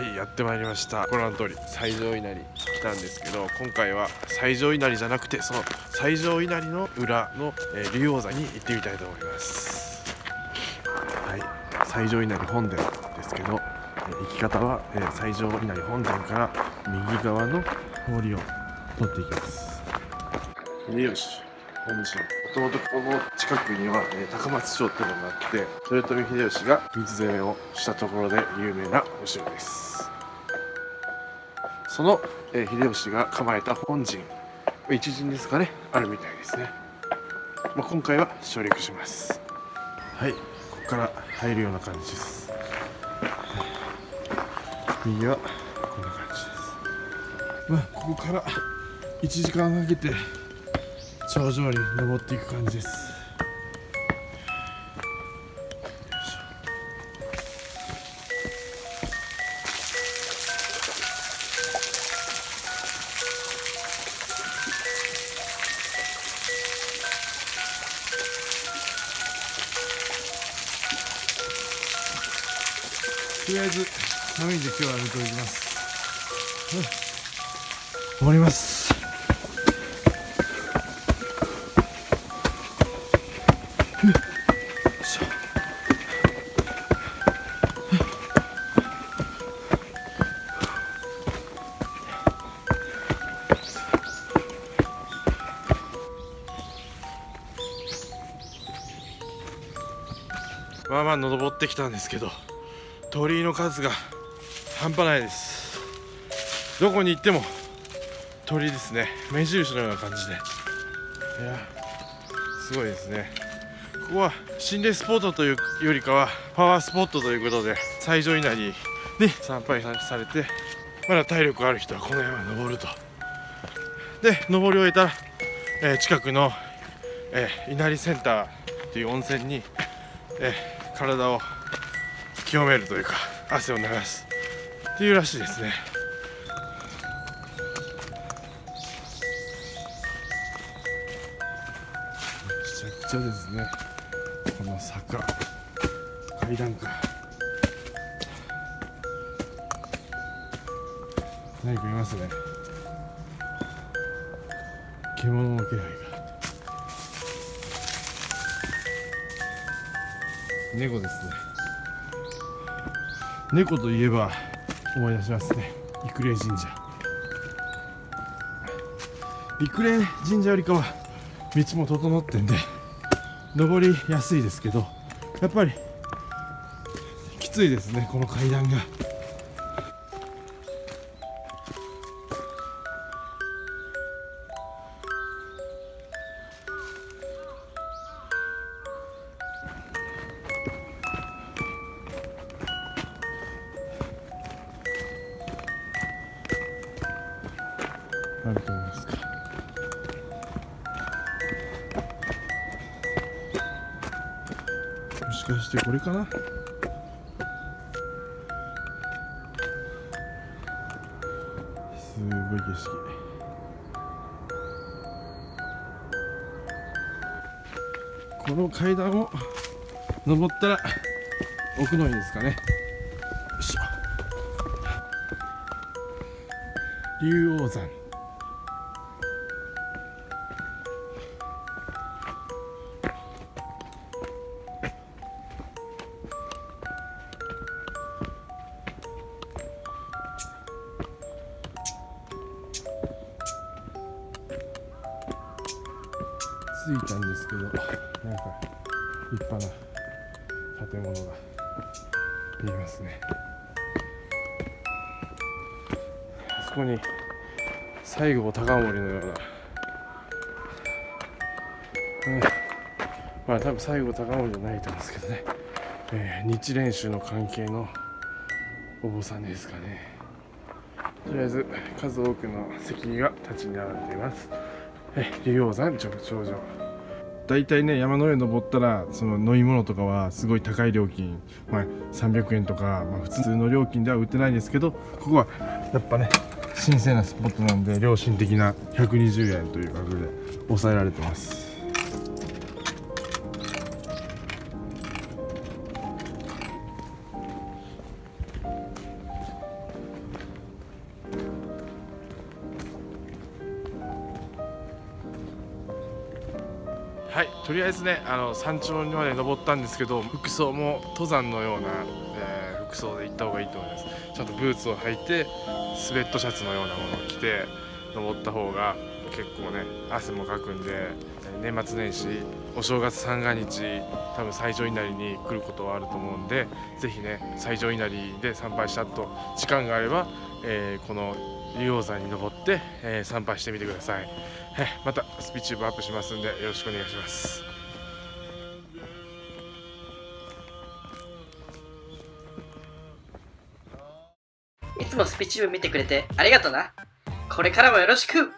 いやってまいりました。ご覧の通り最上稲荷来たんですけど今回は最上稲荷じゃなくてその最上稲荷の裏の、えー、竜王座に行ってみたいと思います。はい最上稲荷本殿ですけど、えー、行き方は、えー、最上稲荷本殿から右側の森を通っていきます。秀吉本陣。もともとこの近くには、えー、高松町っていうのがあって豊臣秀吉が水攻めをしたところで有名なお城です。その、えー、秀吉が構えた本陣一陣ですかねあるみたいですね、まあ、今回は省略します。はい。ここから入るような感じです。右はこんな感じです。まあここから1時間かけて頂上に登っていく感じです。とりあえず寒いんで今日はやめておきます、うん、終わります。まあまあ登ってきたんですけど鳥居の数が半端ないです。どこに行っても鳥居ですね。目印のような感じで。いやすごいですね。ここは心霊スポットというよりかはパワースポットということで最上稲荷に参拝されてまだ体力ある人はこの山に登ると。で登り終えたら、えー、近くの、えー、稲荷センターという温泉に、えー体を清めるというか汗を流すっていうらしいですね。めちゃくちゃですね。この坂。階段か。何かいますね。獣の気配が。猫ですね。猫といえば思い出しますね。育霊神社。育霊神社よりかは道も整ってんで。登りやすいですけどやっぱりきついですねこの階段が。しかしてこれかな？すごい景色。この階段を登ったら奥の院ですかね。よいしょ。竜王山。いたんですけどなんか立派な建物が見えますね。あそこに西郷隆盛のような、うん、まあ多分西郷隆盛じゃないと思うんですけどね、えー、日蓮宗の関係のお坊さんですかね。とりあえず数多くの席が立ち並んでいます。え竜王山頂上大体ね山の上登ったらその飲み物とかはすごい高い料金、まあ、300円とか、まあ、普通の料金では売ってないんですけどここはやっぱね神聖なスポットなんで良心的な120円という額で抑えられてます。とりあえずねあの山頂にまで登ったんですけど服装も登山のような、えー、服装で行った方がいいと思います。ちゃんとブーツを履いてスウェットシャツのようなものを着て登った方が結構ね汗もかくんで年末年始お正月三が日多分最上稲荷に来ることはあると思うんでぜひね最上稲荷で参拝した後時間があれば、えー、この竜王山に登って、えー、参拝してみてください、えまたスピーチューブアップしますんでよろしくお願いします。いつもスピーチューブ見てくれてありがとな。これからもよろしく。